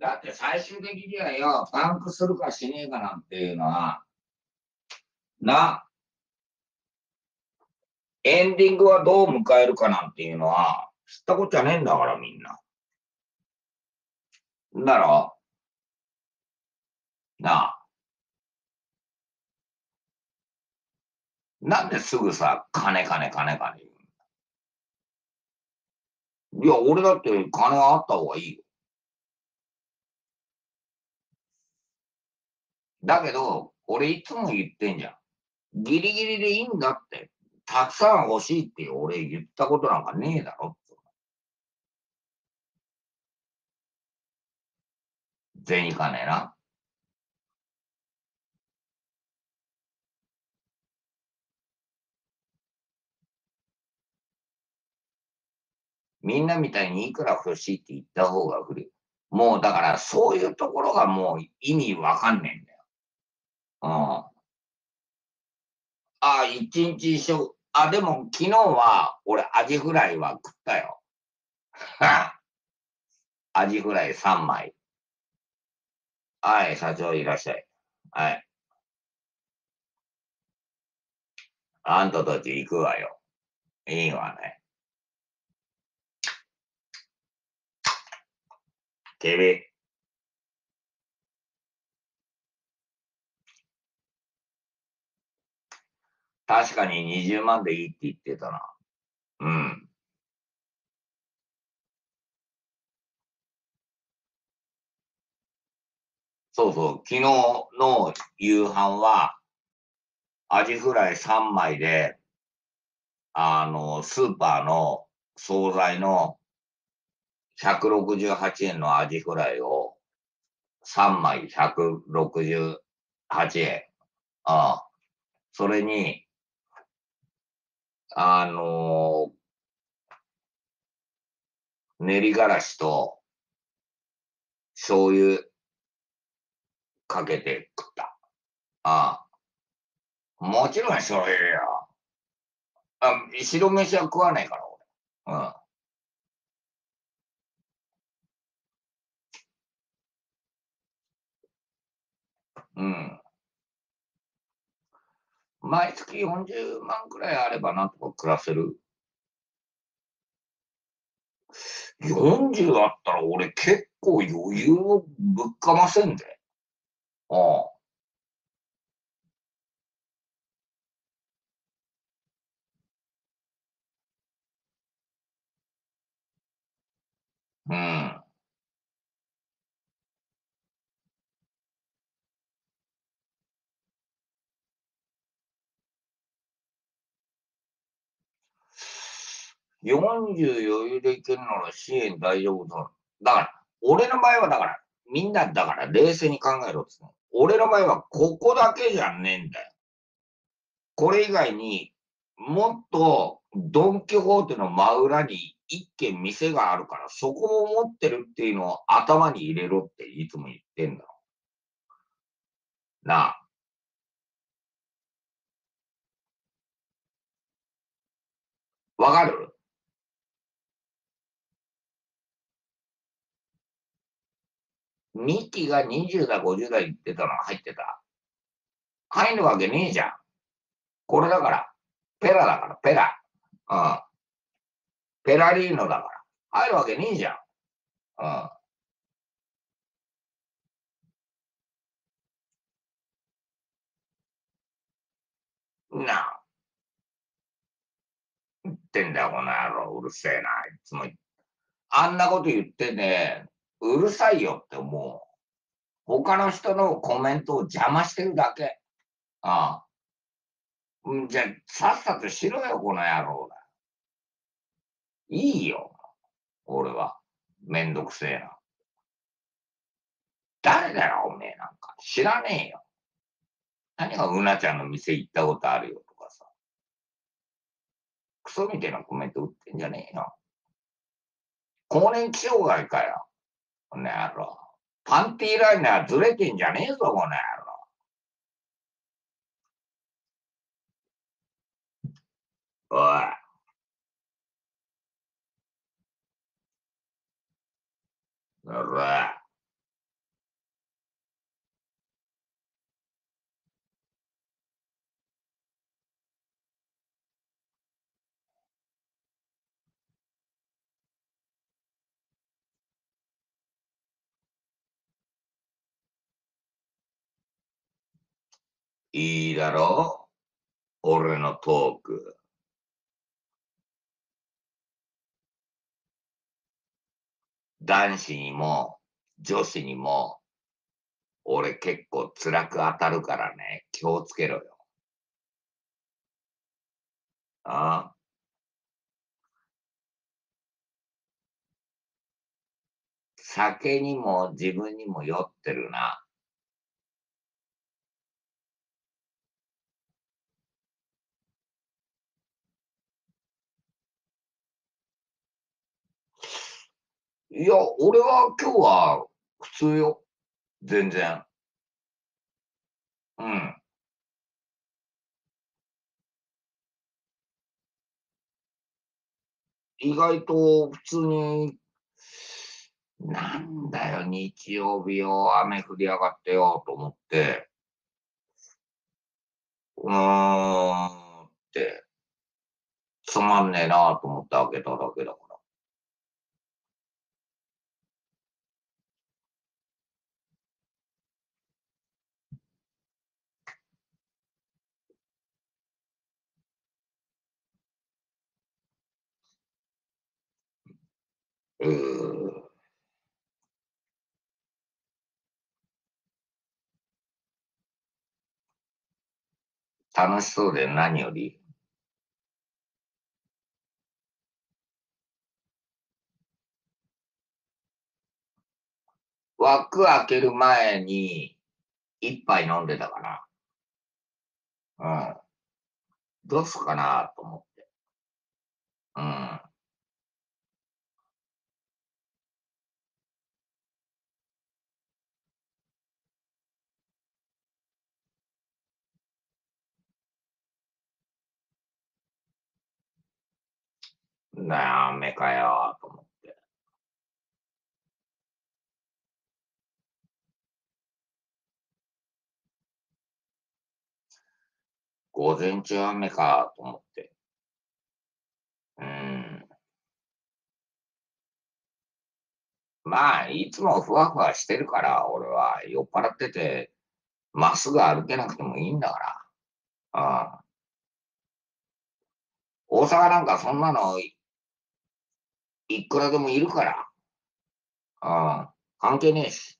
だって最終的にはよ、パンクするかしねえかなんていうのは、な、エンディングはどう迎えるかなんていうのは、知ったことじゃねえんだからみんな。だろなあ。なんですぐさ、金金金金言ういや、俺だって金があった方がいいよ。だけど、俺いつも言ってんじゃん。ギリギリでいいんだって。たくさん欲しいって俺言ったことなんかねえだろ。銭金な。みんなみたいにいくら欲しいって言った方が古い。もうだからそういうところがもう意味わかんねえんだよ。うん。あ、一日一緒。あ、でも昨日は俺アジフライは食ったよ。アジフライ3枚。はい、社長いらっしゃい。はい。あんたたち行くわよ。いいわね。君。確かに20万でいいって言ってたな。うん。そうそう、昨日の夕飯は、アジフライ3枚で、あの、スーパーの惣菜の168円のアジフライを3枚168円。ああ。それに、あの練りがらしと醤油かけて食った。ああ。もちろん醤油よ。あ、白飯は食わないから、俺。うん。うん。毎月40万くらいあればなんとか暮らせる。40だったら俺結構余裕をぶっかませんで。ああ。うん。40余裕でいけるなら支援大丈夫だ。だから、俺の場合はだから、みんなだから冷静に考えろですね。俺の場合はここだけじゃねえんだよ。これ以外にもっとドン・キホーテの真裏に一軒店があるから、そこも持ってるっていうのを頭に入れろっていつも言ってんだろ。なあ。わかる？ミキが20代、50代言ってたの入ってた。入るわけねえじゃん。これだから、ペラだから、ペラ。うん。ペラリーノだから。入るわけねえじゃん。うん。なあ。言ってんだよ、この野郎。うるせえな。いつも。あんなこと言ってね、うるさいよって思う。他の人のコメントを邪魔してるだけ。ああ。うん、じゃあ、さっさとしろよ、この野郎だ。いいよ。俺は。めんどくせえな。誰だよ、おめえなんか。知らねえよ。何がうなちゃんの店行ったことあるよとかさ。クソみたいなコメント売ってんじゃねえよ。更年期障害かよ。この野郎。パンティーライナーずれてんじゃねえぞ、この野郎。おい。おら。いいだろう？俺のトーク。男子にも女子にも俺結構辛く当たるからね、気をつけろよ。ああ酒にも自分にも酔ってるな。いや、俺は今日は普通よ。全然。うん。意外と普通に、なんだよ、日曜日よ、雨降りやがってよ、と思って、うーんって、つまんねえなと思って開けただけだら。うー楽しそうで何より？枠開ける前に一杯飲んでたかな。うん。どうすかなと思って。うん。なめかよ、と思って。午前中雨か、と思って。うん。まあ、いつもふわふわしてるから、俺は酔っ払ってて、まっすぐ歩けなくてもいいんだから。ああ。大阪なんかそんなのいくらでもいるから。ああ、関係ねえし。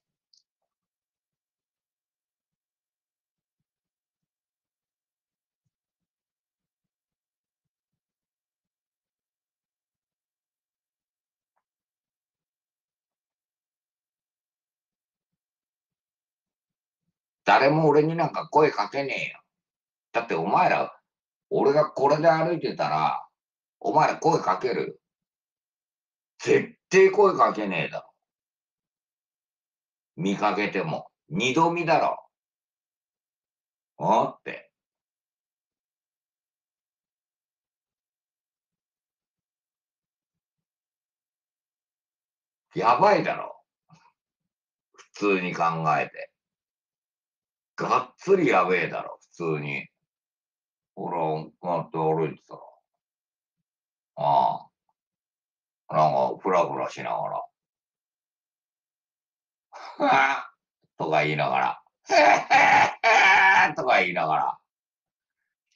誰も俺になんか声かけねえよ。だってお前ら、俺がこれで歩いてたら、お前ら声かける。絶対声かけねえだろ。見かけても、二度見だろ。おって。やばいだろ。普通に考えて。がっつりやべえだろ、普通に。俺は、こうやって歩いてたら。ああ。なんか、ふらふらしながら、は とか言いながら、へへへとか言いながら、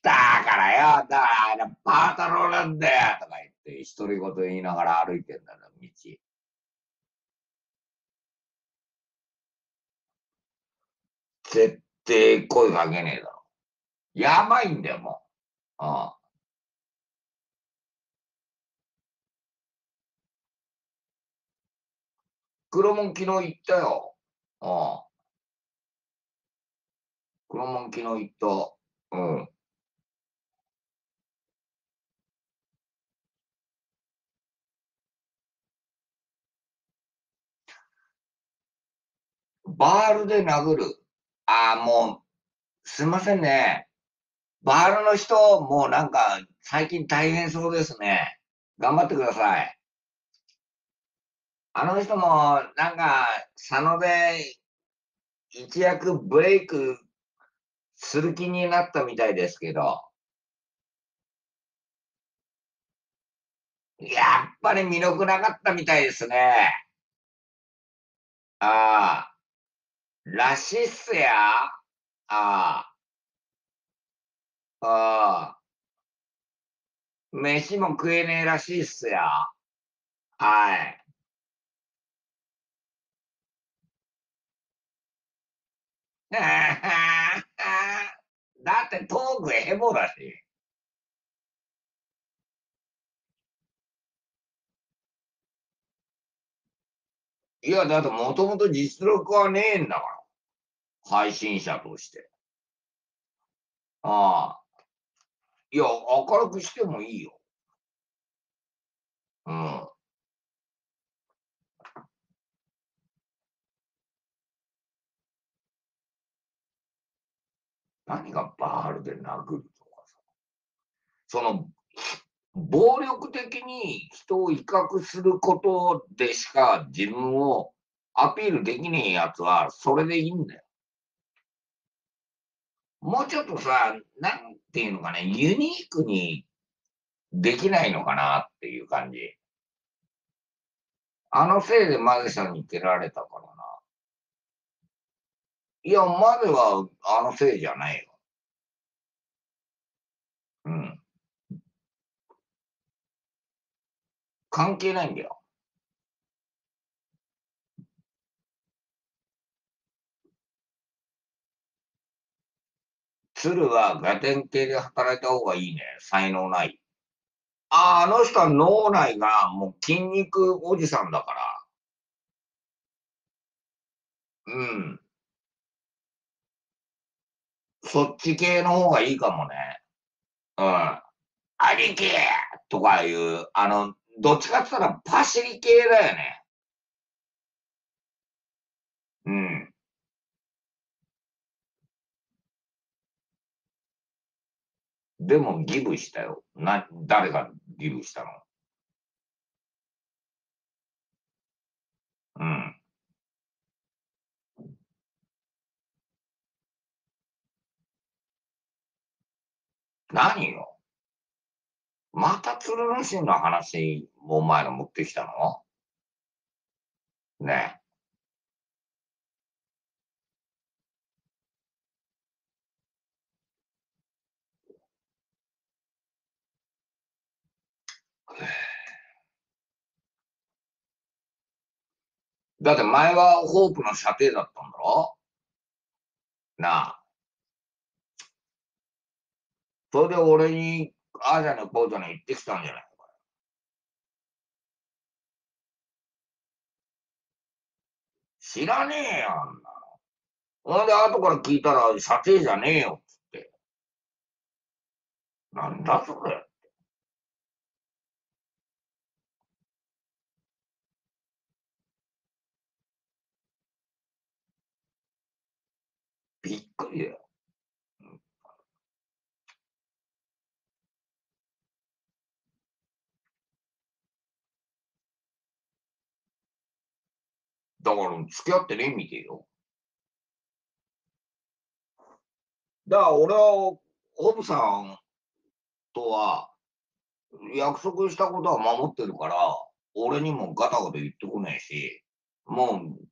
だからよ、だからパートローなんだよとか言って、独り言言いながら歩いてんだよ、道。絶対声かけねえだろ。やばいんだよ、もう。ああ黒門昨日行ったよ。ああ。黒門昨日行った。うん。バールで殴る。ああ、もう、すいませんね。バールの人、もうなんか、最近大変そうですね。頑張ってください。あの人も、なんか、佐野で一躍ブレイクする気になったみたいですけど、やっぱり魅力なかったみたいですね。ああ、らしいっすや。ああ。ああ。飯も食えねえらしいっすよ。はい。だってトークヘボだし。いや、だってもともと実力はねえんだから。配信者として。ああ。いや、明るくしてもいいよ。うん。何がバールで殴るとかさ。その、暴力的に人を威嚇することでしか自分をアピールできねえやつはそれでいいんだよ。もうちょっとさ、なんていうのかね、ユニークにできないのかなっていう感じ。あのせいでマゼさんに蹴られたから。いや、マゼはあのせいじゃないよ。うん。関係ないんだよ。鶴はガテン系で働いた方がいいね。才能ない。ああ、あの人は脳内がもう筋肉おじさんだから。うん。そっち系の方がいいかもね。うん。兄貴とかいう、あの、どっちかって言ったらパシリ系だよね。うん。でもギブしたよ。な、誰がギブしたの？うん。何よ？また鶴の神の話、お前が持ってきたの？ねえ。だって前はホープの射程だったんだろ？なあ。それで俺に、ああじゃねこうじゃね言ってきたんじゃないのかよ。知らねえよ、あんなの。ほんで、後から聞いたら、射程じゃねえよ、つって。なんだそれ。びっくりだよ。だから付き合ってねえみてえよ。だから俺は、ホブさんとは約束したことは守ってるから、俺にもガタガタ言ってこねえし、もう、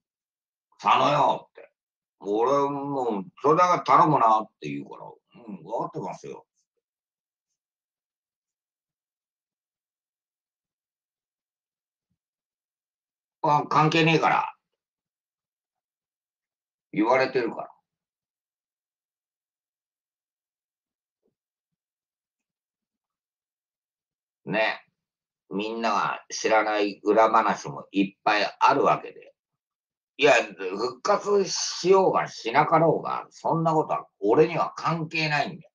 佐野よって。俺もう、それだけ頼むなって言うから、うん、分かってますよ。あ関係ねえから。言われてるから。ね。みんなが知らない裏話もいっぱいあるわけで。いや、復活しようがしなかろうが、そんなことは俺には関係ないんだよ。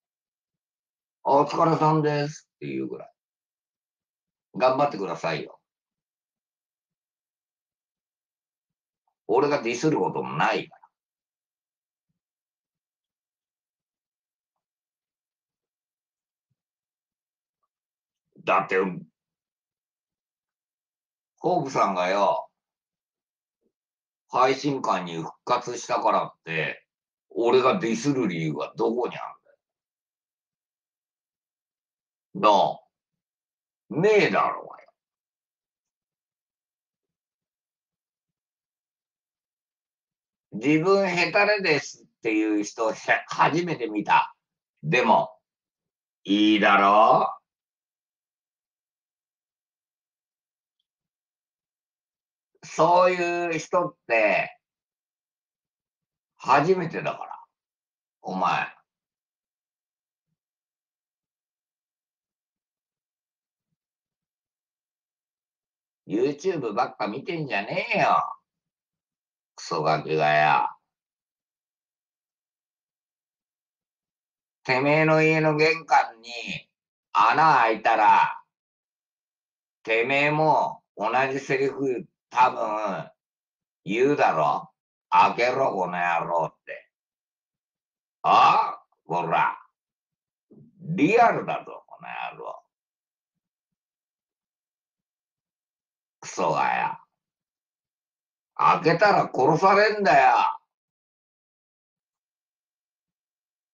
お疲れさんですっていうぐらい。頑張ってくださいよ。俺がディスることもないから。だって、ホープさんがよ、配信会に復活したからって、俺がディスる理由はどこにあるんだよ。なあ。ねえだろうがよ。自分ヘタレですっていう人初めて見た。でも、いいだろうそういう人って、初めてだから。お前。YouTube ばっか見てんじゃねえよ。クソガキがや。てめえの家の玄関に穴開いたら、てめえも同じセリフ多分言うだろ。開けろ、この野郎って。ああほら。リアルだぞ、この野郎。クソがや。開けたら殺されんだよ。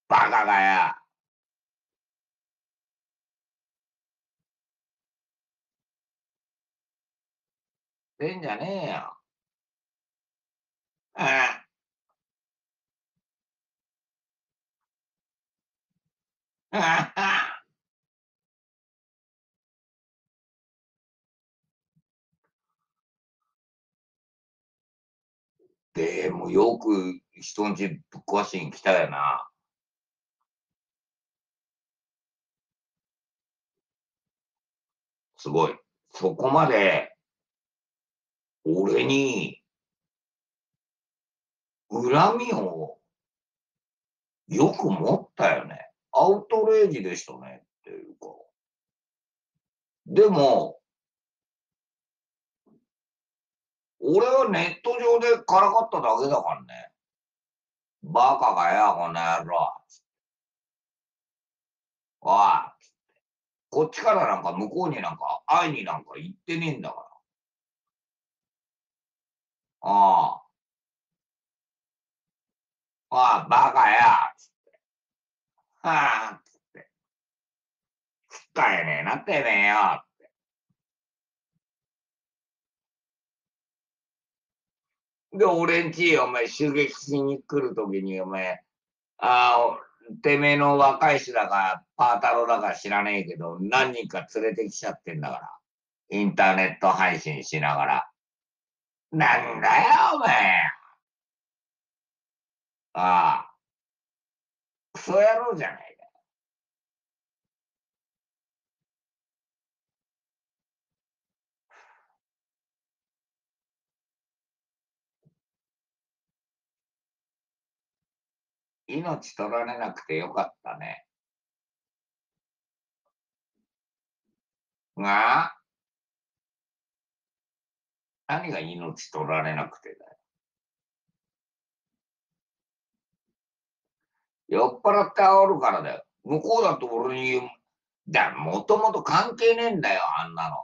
バカがや。てんじゃねえよ。ああ でもよく人んちぶっ壊しに来たよな。すごい。そこまで、俺に、恨みを、よく持ったよね。アウトレイジでしたね、っていうか。でも、俺はネット上でからかっただけだからね。バカがや、この野郎。おい。こっちからなんか向こうになんか会いになんか行ってねえんだから。ああ。ああ、バカや。つって。はあ、つって。使えねえなてめえよ。ってで、俺んち、お前、襲撃しに来るときに、お前、ああ、てめえの若い人だか、パータローだか知らねえけど、何人か連れてきちゃってんだから。インターネット配信しながら。なんだよ、お前。ああ。クソ野郎じゃないか。命取られなくてよかったね。が、何が命取られなくてだよ。酔っ払って煽るからだよ。向こうだと俺に言う。だ、もともと関係ねえんだよ、あんなの。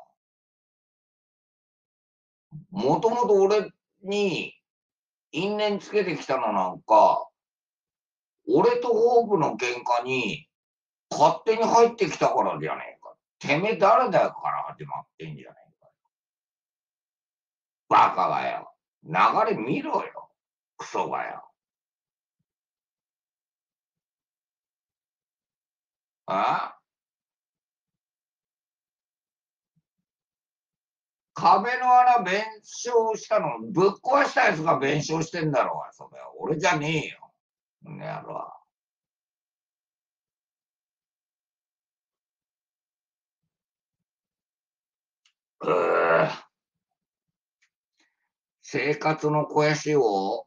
もともと俺に因縁つけてきたのなんか、俺とホープの喧嘩に勝手に入ってきたからじゃねえか。てめえ誰だよから始まってんじゃねえ。バカがよ。流れ見ろよ。クソがよ。あ？壁の穴弁償したの、ぶっ壊したやつが弁償してんだろうが、それは。俺じゃねえよ。この野郎。うー生活の肥やしを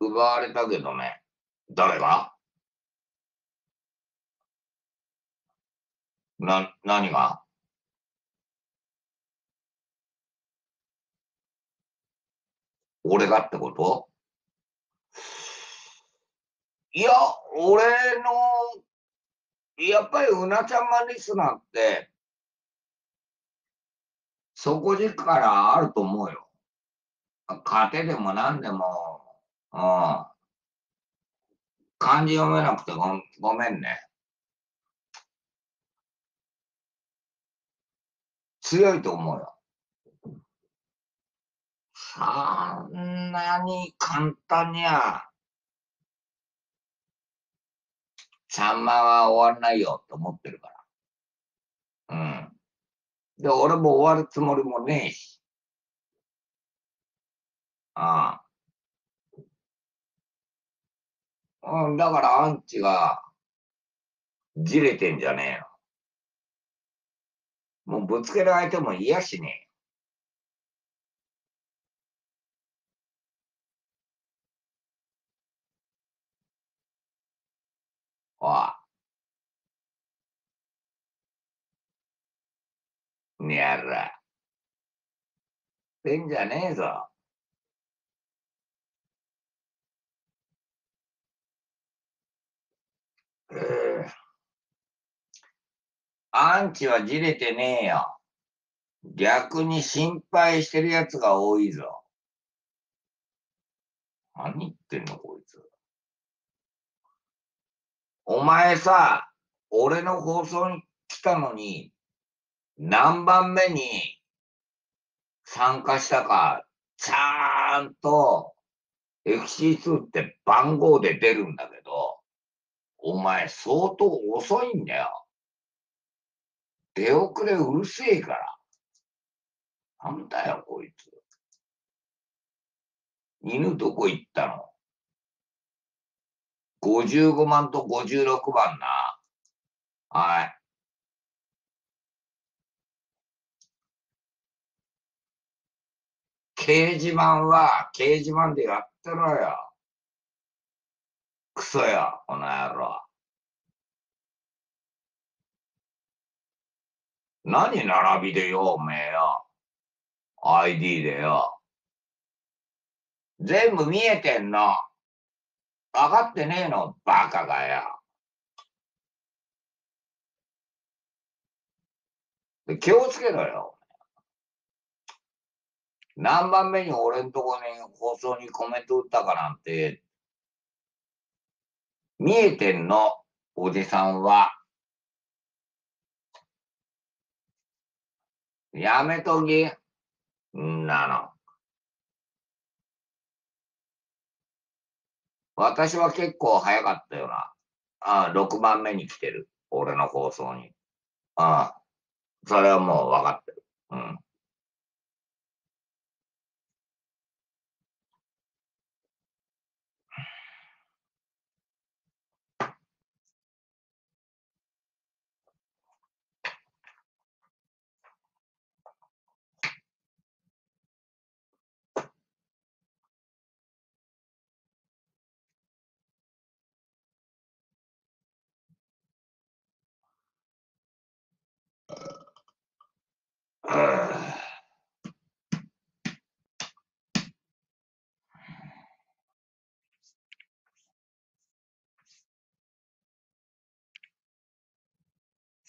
奪われたけどね。誰が？な、何が？俺がってこと？いや、俺の、やっぱりうなちゃんまリスナーって、底力あると思うよ。勝てでも何でも、うん。漢字読めなくてごごめんね。強いと思うよ。そんなに簡単にはサンマは終わんないよって思ってるから。うん。で、俺も終わるつもりもねえし。ああ。うん、だからアンチが、じれてんじゃねえの。もうぶつける相手も嫌しねえ。おい。にゃら。てんじゃねえぞ。えーアンチはじれてねえよ。逆に心配してるやつが多いぞ。何言ってんの、こいつ。お前さ、俺の放送に来たのに、何番目に参加したか、ちゃんと FC2 って番号で出るんだけど、お前相当遅いんだよ。出遅れうるせえから。なんだよ、こいつ。犬どこ行ったの ?55 万と56番な。はい。掲示板は掲示板でやってろよ。クソよ、この野郎。何並びでよ、おめえよ。ID でよ。全部見えてんの。分かってねえの、バカがよ。気をつけろよ。何番目に俺んとこに放送にコメント打ったかなんて、見えてんの、おじさんは。やめとき。んなの。私は結構早かったよな。ああ、6番目に来てる。俺の放送に。ああ、それはもう分かってる。うん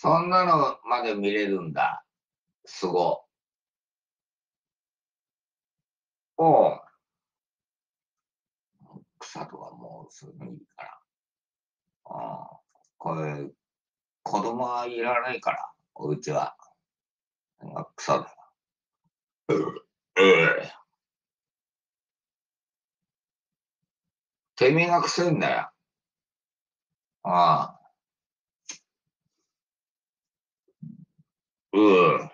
そんなのまで見れるんだ。すご。おう。草とかもうすぐいいから。ああ、これ、子供はいらないから、お家は。草だよ。ううてめえがくせんだよ。ああ。う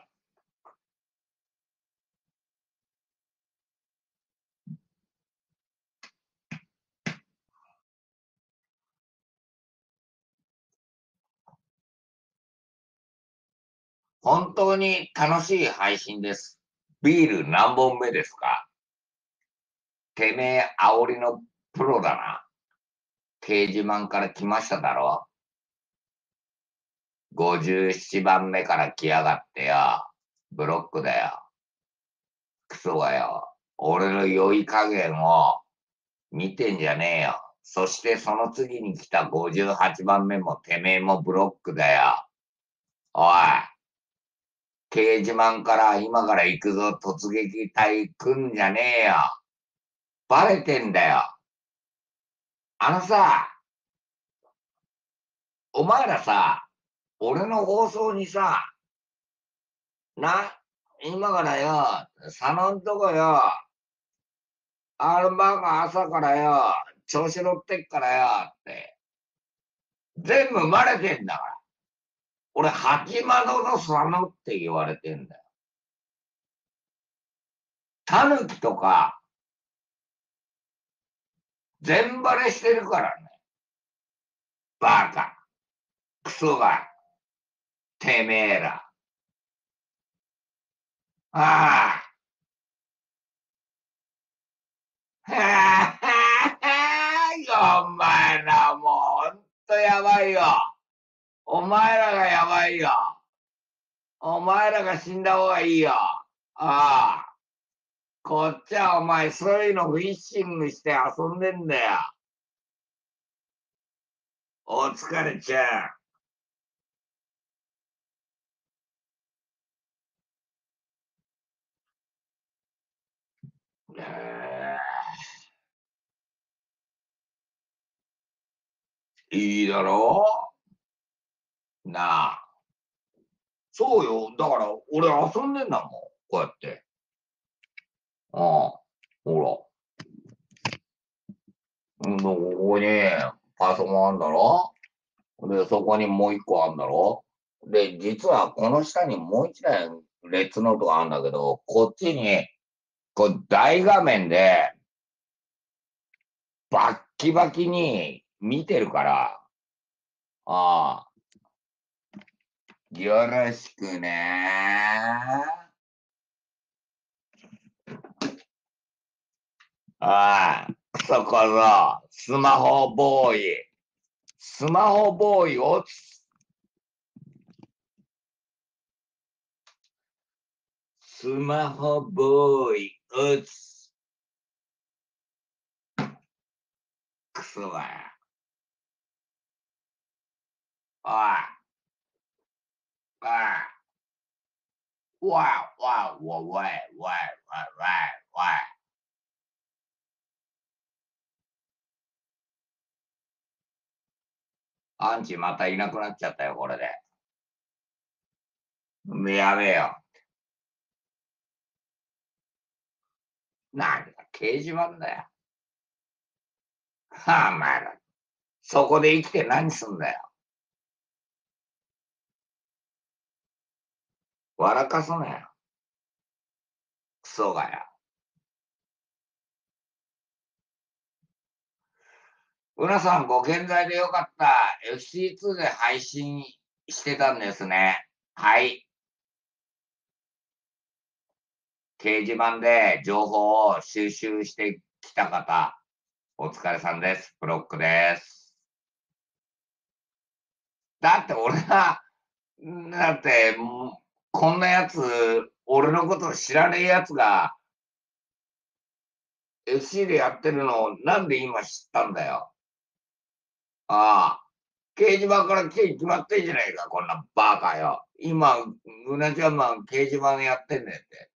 本当に楽しい配信です。ビール何本目ですか？てめえ、煽りのプロだな。掲示板から来ましただろ ?57 番目から来やがってよ。ブロックだよ。クソがよ。俺の酔い加減を見てんじゃねえよ。そしてその次に来た58番目もてめえもブロックだよ。おい。掲示板から今から行くぞ突撃隊来んじゃねえよ。バレてんだよ。あのさ、お前らさ、俺の放送にさ、な、今からよ、佐野んとこよ、アルバーが朝からよ、調子乗ってっからよって、全部生まれてんだから。俺、八窓の佐野って言われてんだよ。タヌキとか、全バレしてるからね。バカ。クソが。てめえら。ああ。はあ、お前らもうほんとやばいよ。お前らがやばいよ。お前らが死んだ方がいいよ。ああ。こっちはお前そういうのフィッシングして遊んでんだよ。お疲れちゃん。いいだろ？うなあ。そうよ。だから俺遊んでんだもん。こうやって。ああ、ほら。うん、ここにパソコンあんだろ？で、そこにもう一個あんだろ？で、実はこの下にもう一台列ノートがあるんだけど、こっちに、こう大画面で、バッキバキに見てるから、ああ、よろしくね。ああ、そこのスマホボーイ、スマホボーイをつスマホボーイ。打つ。くそだよ。おい。おい。わわわわわわわわわアンチまたいなくなっちゃったよ、これで。やめよ。何が掲示板だよ。はあ、お前ら。そこで生きて何すんだよ。笑かすなよ。クソがよ。うなさん、ご健在でよかった。FC2 で配信してたんですね。はい。掲示板で情報を収集してきた方、お疲れさんです。ブロックです。だって俺が、だって、こんなやつ、俺のこと知らねえやつが、FC でやってるのをなんで今知ったんだよ。ああ。掲示板から来て決まってんじゃないか、こんなバカよ。今、うなちゃんマン掲示板やってんねんって。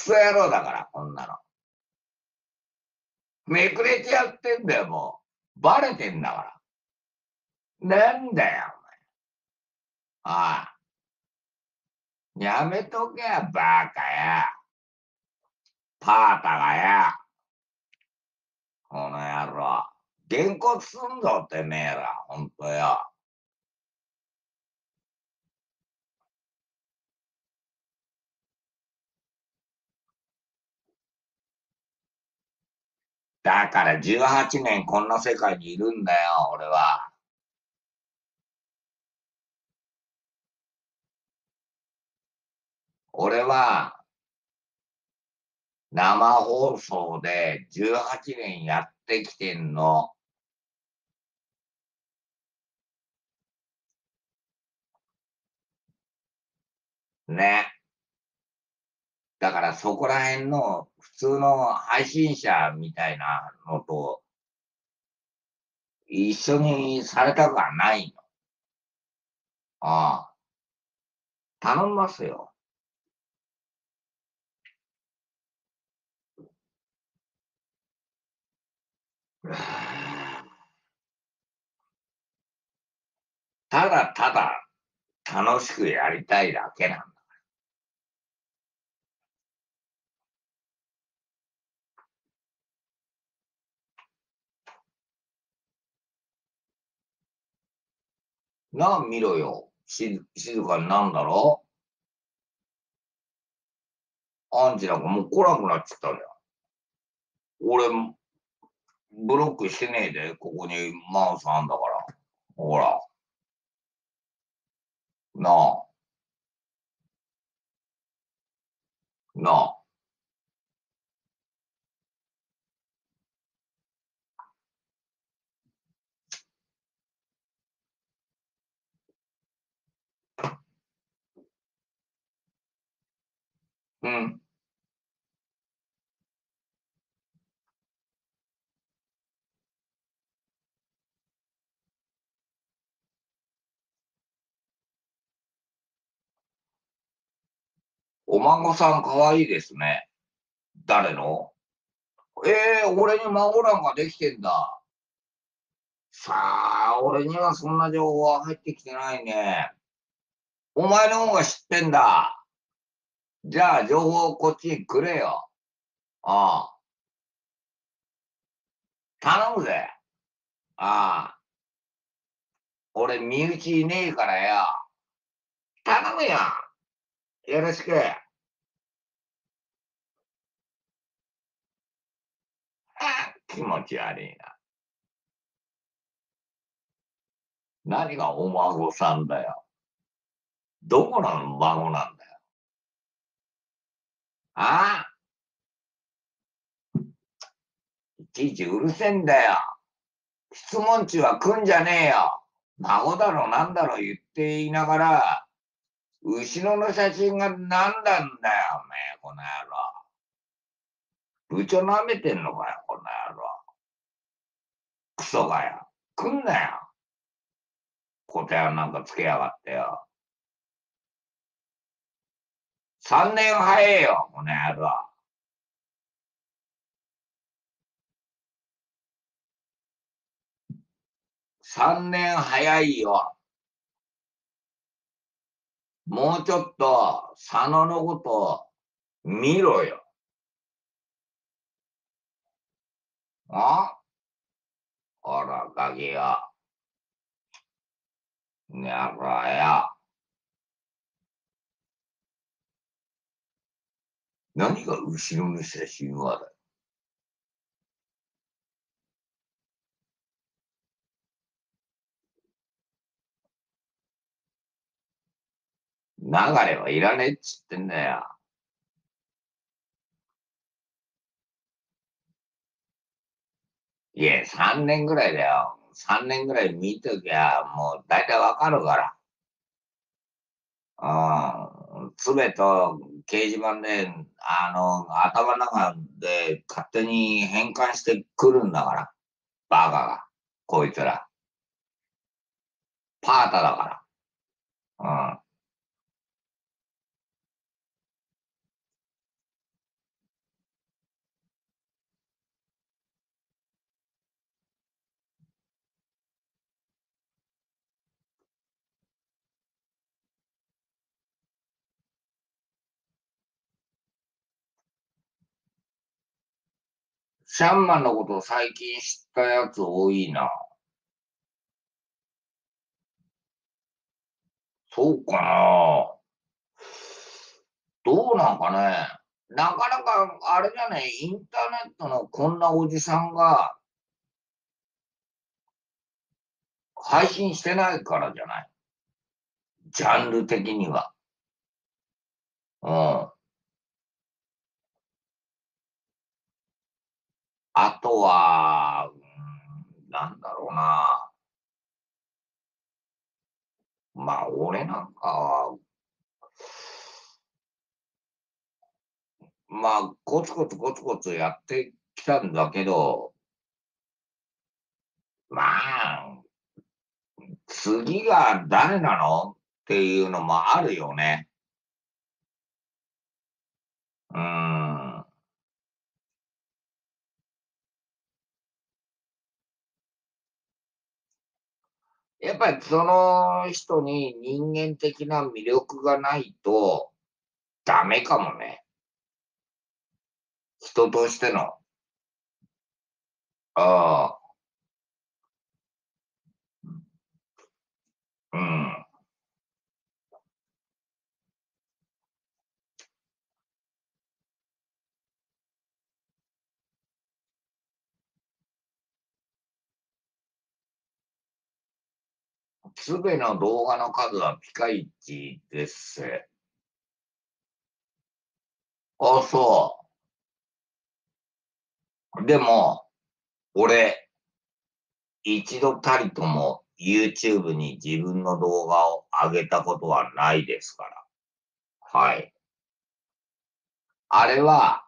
クソ野郎だから、こんなの。めくれちゃってんだよ、もう。バレてんだから。なんだよ、お前。ああ。やめとけや、バカや。パータがや。この野郎。げんこつすんぞ、てめえら。ほんとよ。だから18年こんな世界にいるんだよ、俺は。俺は、生放送で18年やってきてんの。ね。だからそこら辺の通の配信者みたいなのと一緒にされたくはないの。ああ。頼みますよ。ただただ楽しくやりたいだけなんだ。なあ、見ろよ。し静かになんだろ？アンチなんかもう来なくなっちゃったんだよ。俺、ブロックしてねえで、ここにマウスあんだから。ほら。なあ。なあ。うん。お孫さんかわいいですね。誰の？ええー、俺に孫なんかできてんだ。さあ、俺にはそんな情報は入ってきてないね。お前の方が知ってんだ。じゃあ、情報こっちにくれよ。ああ。頼むぜ。ああ。俺、身内いねえからよ。頼むよ。よろしく。あ気持ち悪いな。何がお孫さんだよ。どこの孫なんだ。ああいちいちうるせえんだよ。質問中は来んじゃねえよ。孫だろなんだろ言っていながら、後ろの写真が何なんだよ、おめえ、この野郎。部長舐めてんのかよ、この野郎。クソがよ。来んなよ。答えなんかつけやがってよ。三年早えよ、この野郎。三年早いよ。もうちょっと佐野のこと見ろよ。あ？ほら、ガキよ。ねろよ。何が後ろの写真はだ流れはいらねえっつってんだよ。いや、3年ぐらいだよ。3年ぐらい見ときゃ、もう大体わかるから。うん。爪と掲示板で、あの、頭の中で勝手に変換してくるんだから。バカが。こいつら。パータだから。うん。シャンマンのこと最近知ったやつ多いな。そうかな。どうなんかね。なかなか、あれじゃね、インターネットのこんなおじさんが、配信してないからじゃない。ジャンル的には。うん。あとは、うん、なんだろうな。まあ、俺なんかは、まあ、コツコツコツコツやってきたんだけど、まあ、次が誰なの？っていうのもあるよね。うん。やっぱりその人に人間的な魅力がないとダメかもね。人としての。ああ。うん。すべの動画の数はピカイチです。あ、そう。でも、俺、一度たりとも YouTube に自分の動画を上げたことはないですから。はい。あれは、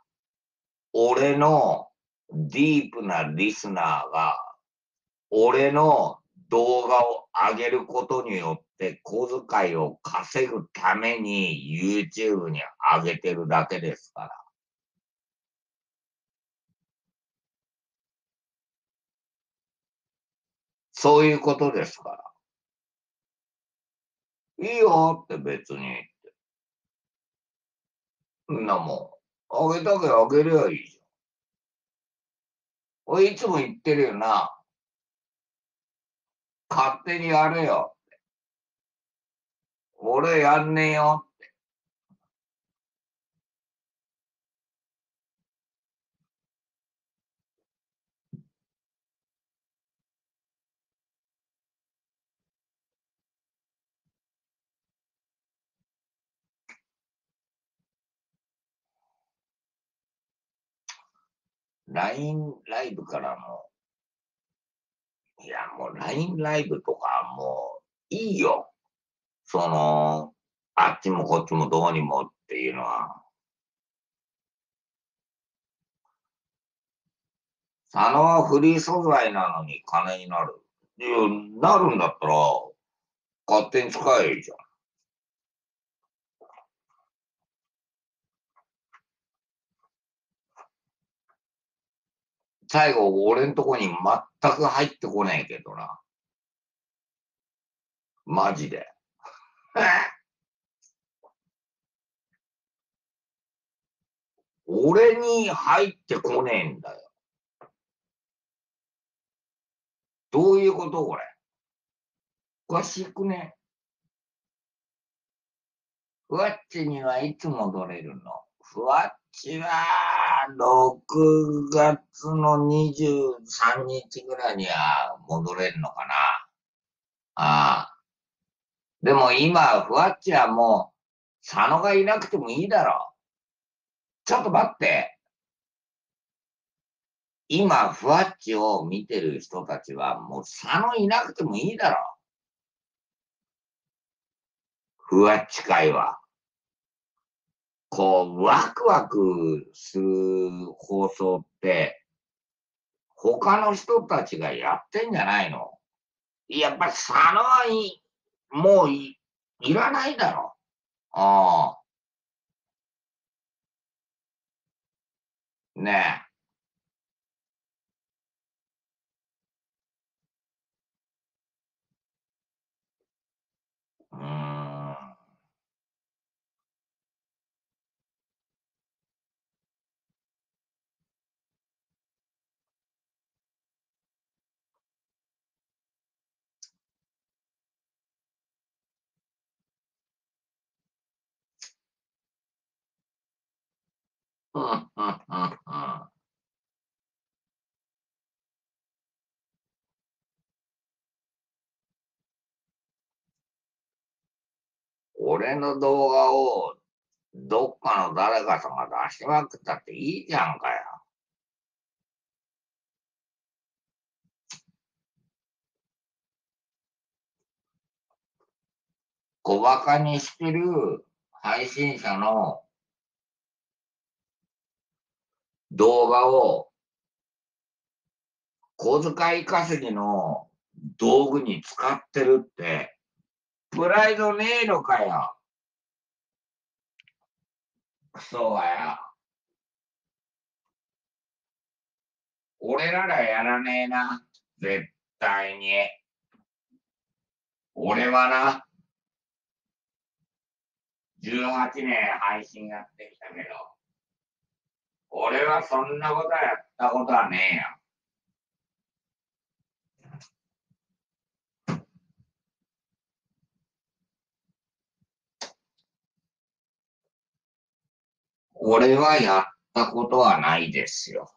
俺のディープなリスナーが、俺の動画を上げることによって小遣いを稼ぐために YouTube に上げてるだけですから。そういうことですから。いいよって別にって。んなもん、あげたけあげりゃいいじゃん。俺いつも言ってるよな。勝手にやれよ。俺やんねえよって。LINE ライブからも、いやもう LINE ライブとかもういいよ。その、あっちもこっちもどうにもっていうのは。佐野はフリー素材なのに金になる。いや、なるんだったら、勝手に使えばいいじゃん。最後、俺んとこに全く入ってこねえけどな。マジで。俺に入ってこねえんだよ。どういうことこれ？おかしくね？ふわっちにはいつ戻れるの？ふわっちは、6月の23日ぐらいには戻れるのかな。ああ。でも今、ふわっちはもう、佐野がいなくてもいいだろう。ちょっと待って。今、ふわっちを見てる人たちは、もう佐野いなくてもいいだろう。ふわっち会は。こう、ワクワクする放送って、他の人たちがやってんじゃないの？やっぱり佐野い、もうい、いらないだろ。ああ。ねえ。うんうんうんうん俺の動画をどっかの誰かさんが出しまくったっていいじゃんかよ。小馬鹿にしてる配信者の動画を小遣い稼ぎの道具に使ってるって、プライドねえのかよ。クソがよ。俺ならやらねえな。絶対に。俺はな、18年配信やってきたけど、俺はそんなことやったことはねえよ。俺はやったことはないですよ。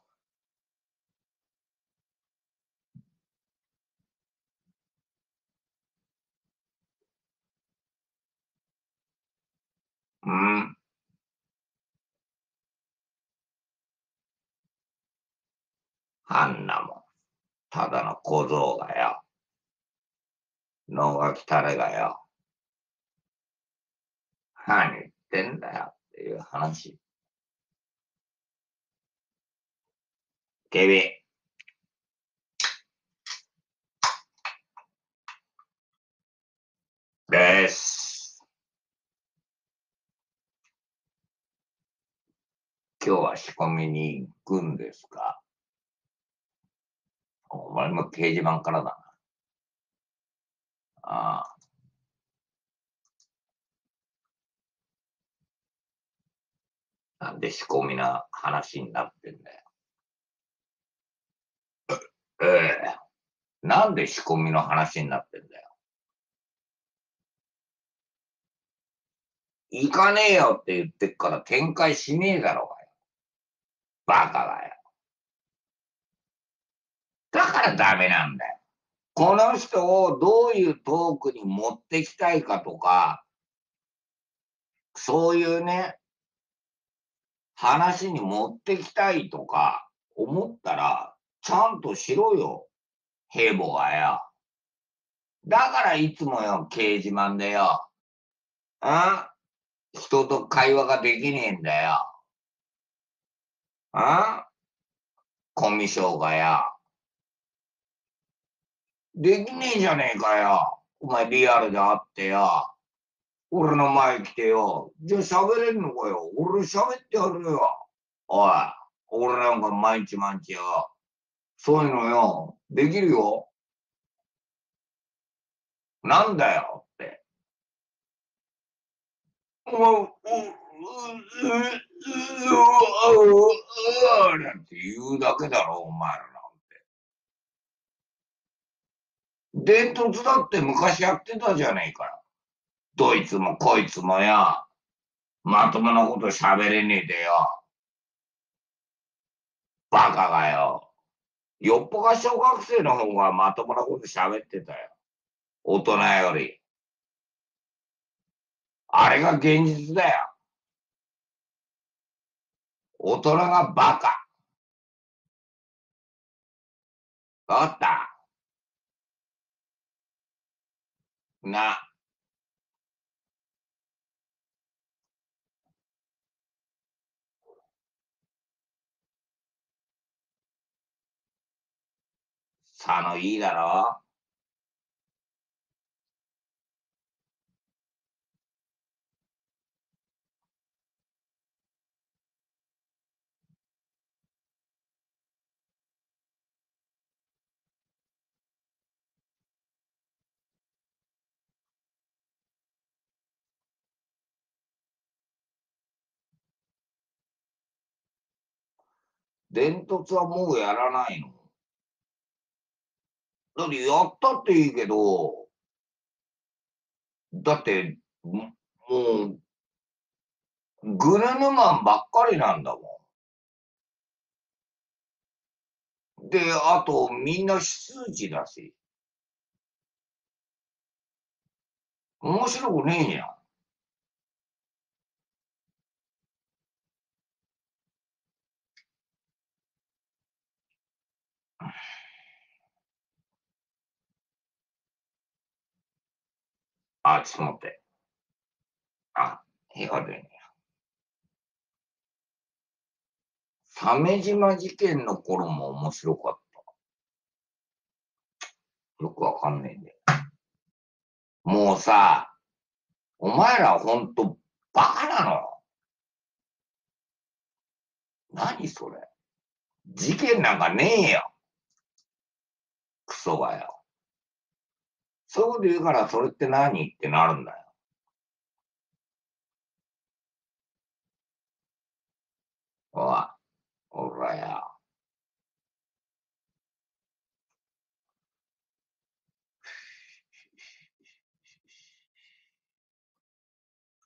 うん。あんなもん。ただの小僧がよ。脳が来たれがよ。何言ってんだよっていう話。ケビです。今日は仕込みに行くんですかお前も掲示板からだな。ああ。なんで仕込みな話になってんだよ。ええなんで仕込みの話になってんだよ。行かねえよって言ってっから展開しねえだろうがよ。バカがよ。だからダメなんだよ。この人をどういうトークに持ってきたいかとか、そういうね、話に持ってきたいとか思ったら、ちゃんとしろよ。ヘボがよ。だからいつもよ、掲示板でよ。あ人と会話ができねえんだよ。あコミュ障がよ。できねえじゃねえかよ。お前リアルで会ってよ。俺の前来てよ。じゃあ喋れんのかよ。俺喋ってやるよ。おい。俺なんか毎日毎日よ。そういうのよ。できるよ。なんだよって。お前、う、う、う、う、う、う、なんて言うだけだろ、お前ら。伝突だって昔やってたじゃねえかよ。どいつもこいつもよ。まともなこと喋れねえでよ。バカがよ。よっぽが小学生の方がまともなこと喋ってたよ。大人より。あれが現実だよ。大人がバカ。わかった？な。さのいいだろう伝突はもうやらないの？だってやったっていいけど、だって、もう、グルヌマンばっかりなんだもん。で、あと、みんな数値だし。面白くねえじゃん。あ、ちょっと待って。あ、部屋でね。鮫島事件の頃も面白かった。よくわかんねえんだよ。もうさ、お前らほんとバカなの何それ事件なんかねえよ。ソがよ。そういうこと言うから、それって何ってなるんだよ。おい、おらや。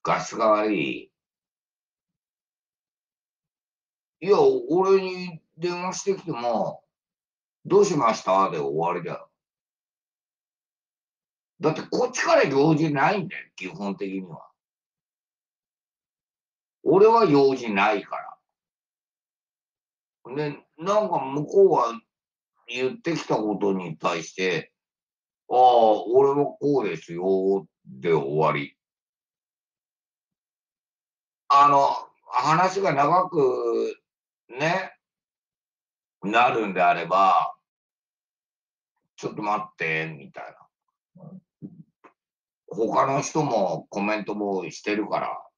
ガスが悪い。いや、俺に電話してきても、どうしました？で終わりだよ。だってこっちから用事ないんだよ、基本的には。俺は用事ないから。で、なんか向こうは言ってきたことに対して、ああ、俺はこうですよ、で終わり。あの、話が長くね、なるんであれば、ちょっと待って、みたいな。他の人もコメントもしてるから。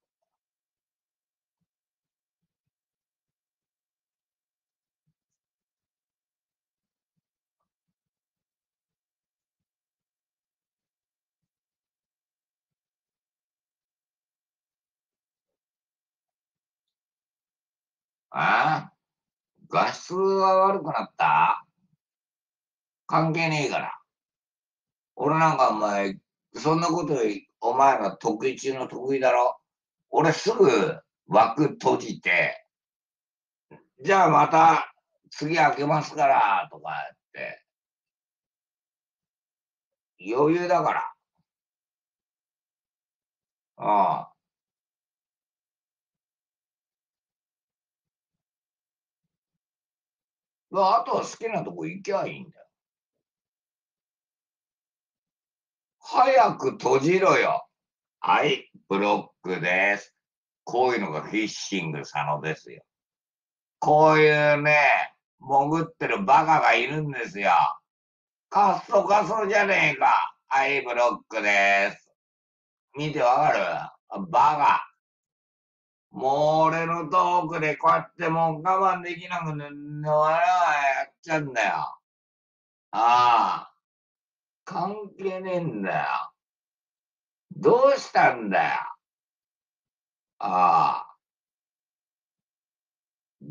ああ？画質は悪くなった？関係ねえから。俺なんかお前、そんなことよりお前が得意中の得意だろ？俺すぐ枠閉じて、じゃあまた次開けますからとかって、余裕だから。ああ。あとは好きなとこ行きゃいいんだよ。早く閉じろよ。はい、ブロックです。こういうのがフィッシング佐野ですよ。こういうね、潜ってるバカがいるんですよ。カストカソじゃねえか。はい、ブロックです。見てわかる？バカ。もう俺のトークでこうやってもう我慢できなくなるのはやっちゃうんだよ。ああ。関係ねえんだよ。どうしたんだよ。ああ。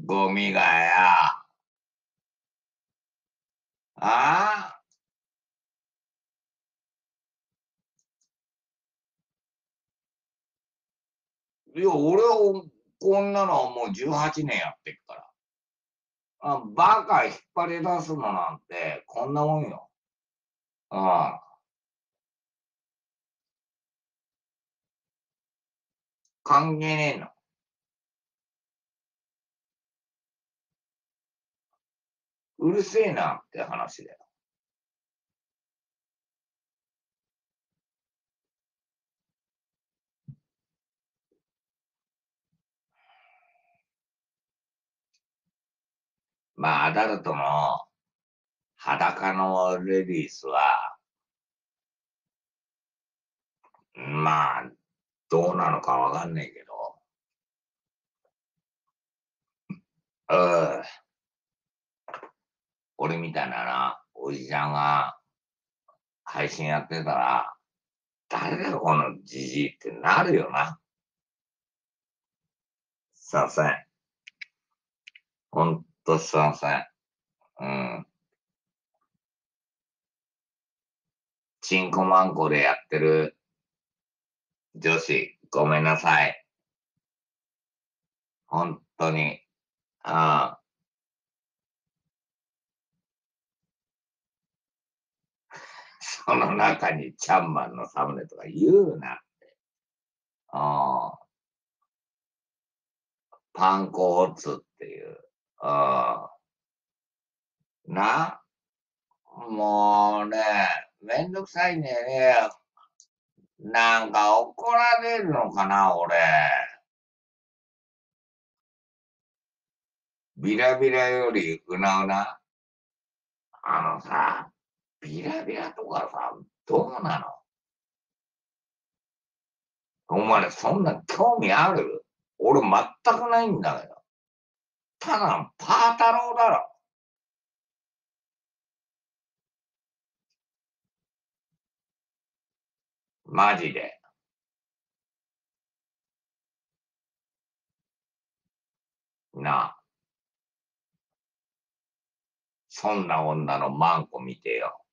ゴミがや。ああいや、俺はこんなのはもう18年やってっから。あバカ引っ張り出すのなんて、こんなもんよ。ああ。関係ねえの。うるせえなって話だよ。まあ、アダルトの裸のレディースは、まあ、どうなのかわかんないけど、うん。俺みたいなな、おじちゃんが配信やってたら、誰だよ、このじじいってなるよな。すいません。ほんとすいません。うん。チンコマンコでやってる女子、ごめんなさい。本当に。ああ。その中にチャンマンのサムネとか言うなって。ああ。パンコーツっていう。ああ。なもうね、めんどくさいんだよね。なんか怒られるのかな、俺。ビラビラよりうなうな。あのさ、ビラビラとかさ、どうなの？お前そんな興味ある？俺全くないんだけど。ただパー太郎だろ。マジで。なあ。そんな女のマンコ見てよ。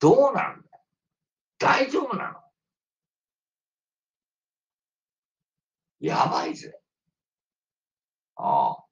どうなんだ大丈夫なの？やばいぜ。ああ。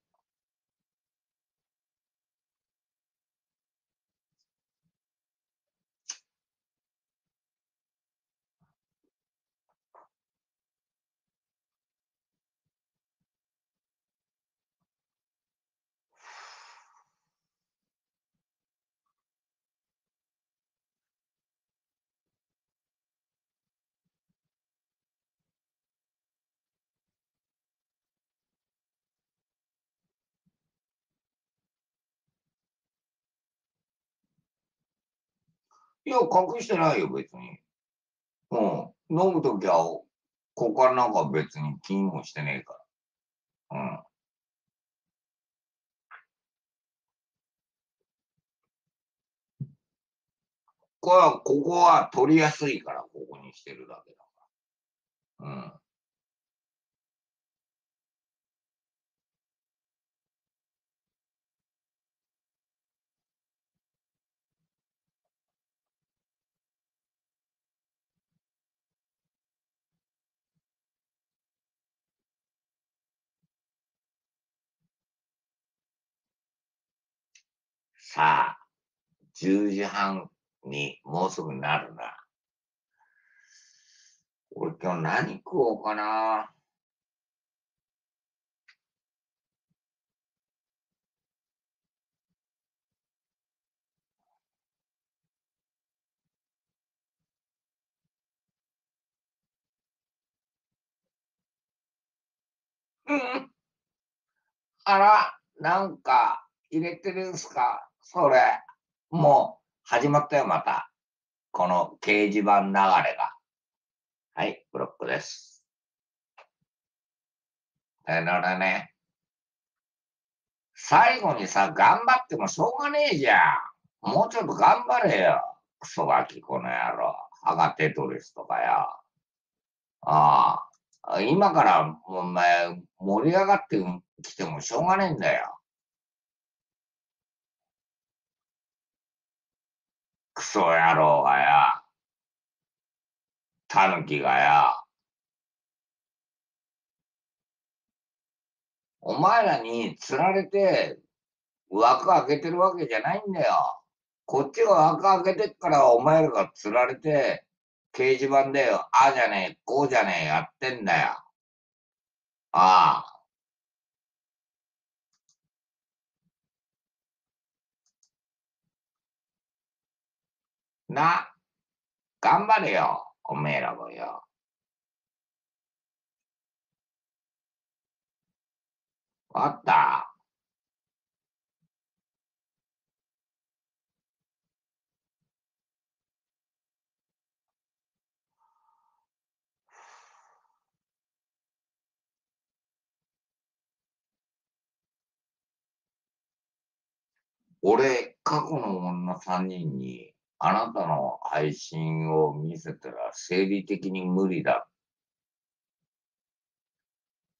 いや、隠してないよ、別に。うん。飲むときは、ここからなんか別に気にもしてねえから。うん。ここは、ここは取りやすいから、ここにしてるだけだから。うん。さあ、10時半にもうすぐなるな。俺今日何食おうかな。うん。あら、なんか入れてるんすか？それ。もう始まったよ、また。この掲示板流れが。はい、ブロックです。だからね、最後にさ、頑張ってもしょうがねえじゃん。もうちょっと頑張れよ。クソガキ、この野郎。ハガテトリスとかよ。ああ。今からお前盛り上がってきてもしょうがねえんだよ。クソ野郎がや。タヌキがや。お前らに釣られて枠開けてるわけじゃないんだよ。こっちが枠開けてっからお前らが釣られて掲示板でよ。ああじゃねえ、こうじゃねえ、やってんだよ。ああ。な、頑張れよ、おめえらもよ。あった。俺、過去の女3人にあなたの配信を見せたら生理的に無理だ。っ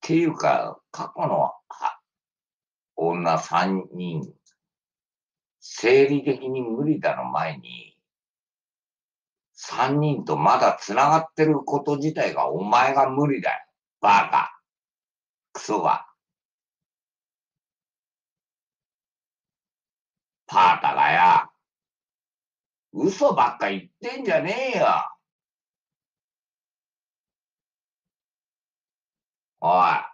ていうか、過去の女3人、生理的に無理だの前に、3人とまだ繋がってること自体がお前が無理だよ。バカ。クソが。パータがや。嘘ばっか言ってんじゃねえよ。おい。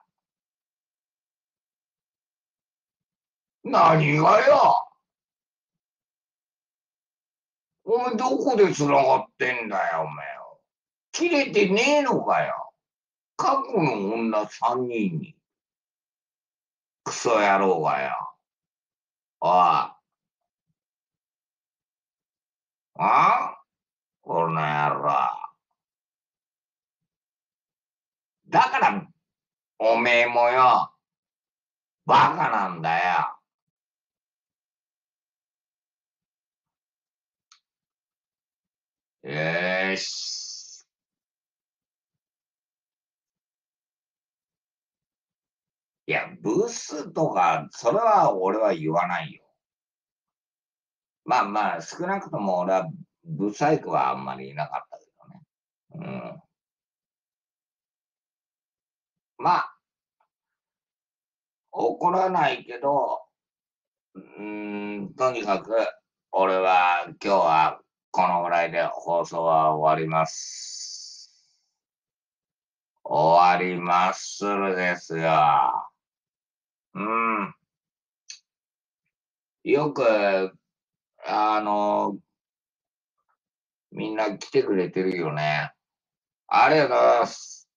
何がよ。お前どこで繋がってんだよ、お前。切れてねえのかよ。過去の女三人に。クソ野郎がよ。おい。あこの野郎。だから、おめえもよ、バカなんだよ。よし。いや、ブスとか、それは俺は言わないよ。まあまあ、少なくとも俺は、ブサイクはあんまりいなかったけどね。うん。まあ、怒らないけど、うん、とにかく、俺は今日はこのぐらいで放送は終わります。終わりまするですよ。うん。よく、あの、みんな来てくれてるよね。ありがとうございます。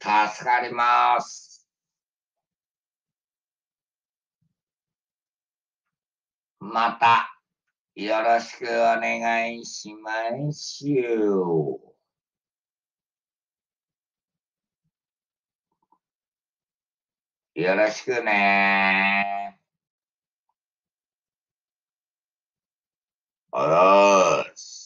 助かります。また、よろしくお願いしますよ。よろしくねおよーす。